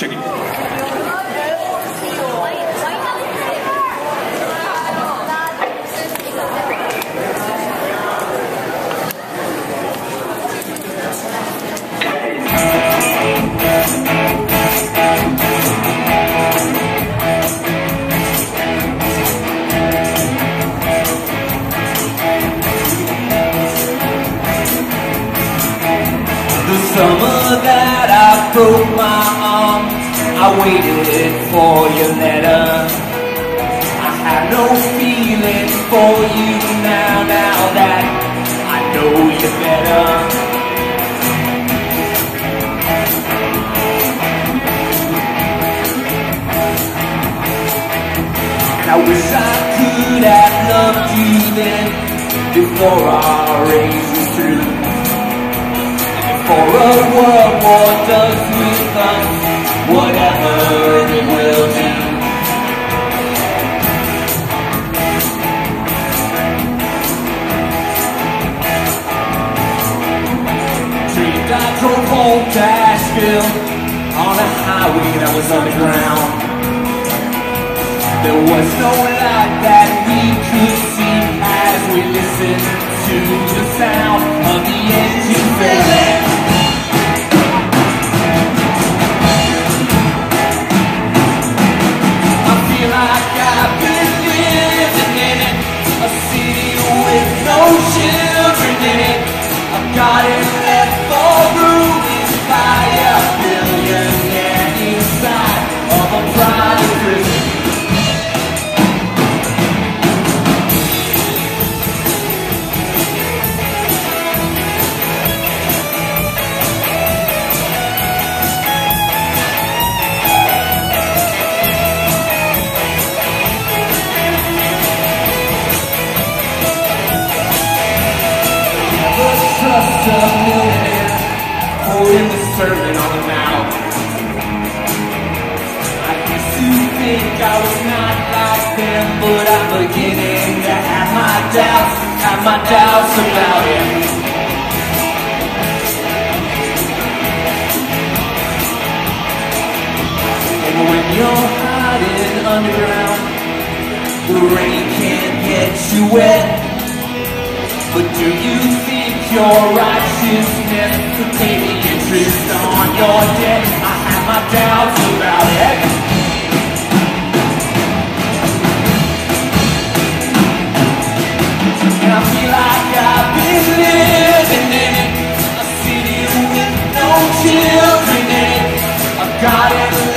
The summer that I broke my I waited for your letter. I have no feeling for you now, now that I know you better. And I wish I could have loved you then, before our age was through. Before a world war does with us whatever it will do. Drove home on a highway that was underground. There was no light that we could Trust a millionaire holding the Sermon on the Mount. I used to think I was not like them, but I'm beginning to have my doubts, have my doubts about it. And when you're hiding underground, the rain can't get you wet. Your righteousness could pay interest on your debt? I have my doubts about it. And I feel like I've been living in a city with no children in it. I've got it